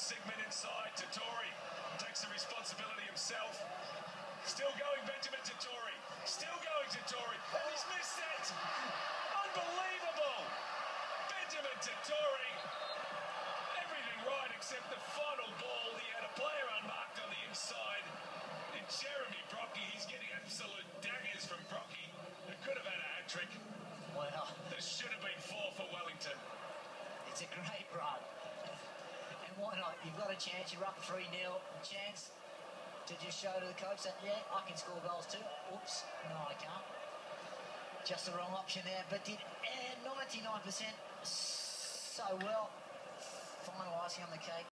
Sigmund inside to Tory. Takes the responsibility himself. Still going Benjamin Totori. Still going to Tory. And he's missed it. Unbelievable. Benjamin to Tory. Everything right except the final ball. He had a player unmarked on the inside. And Jeremy Brockie, he's getting absolute daggers from Brockie. Who could have had a hat trick. Well, There should have been four for Wellington. it's a great run. Why not? You've got a chance. You're up 3 0. Chance to just show to the coach that, yeah, I can score goals too. Oops. No, I can't. Just the wrong option there. But did 99% so well. Final icing on the cake.